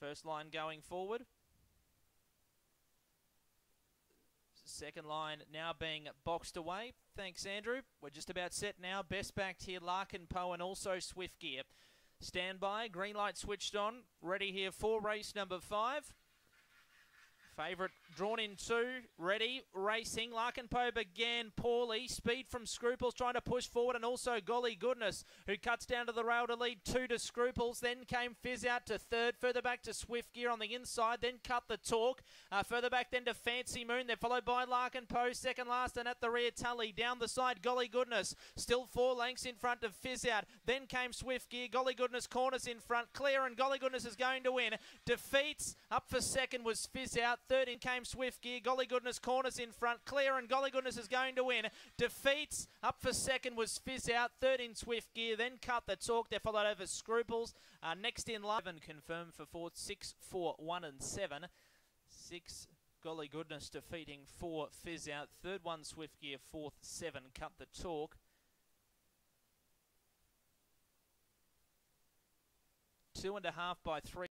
First line going forward. Second line now being boxed away. Thanks, Andrew. We're just about set now. Best backed here, Larkin Poe and also Swift Gear. Stand by. Green light switched on. Ready here for race number five. Favourite drawn in two, ready, racing. Larkin Poe began poorly. Speed from Scruples trying to push forward, and also Golly Goodness, who cuts down to the rail to lead two to Scruples. Then came Fizz out to third, further back to Swift Gear on the inside, then cut the talk. Uh, further back then to Fancy Moon. They're followed by Larkin Poe, second last, and at the rear, Tully. Down the side, Golly Goodness, still four lengths in front of Fizz out. Then came Swift Gear. Golly Goodness corners in front, clear, and Golly Goodness is going to win. Defeats up for second was Fizz out. Third in came Swift Gear. Golly Goodness corners in front. Clear and Golly Goodness is going to win. Defeats up for second was Fizz out. Third in Swift Gear. Then cut the talk. They're followed over Scruples. Uh, next in Levin confirmed for fourth. Six, four, one, and seven. Six. Golly Goodness defeating four Fizz out. Third one Swift Gear. Fourth seven. Cut the talk. Two and a half by three.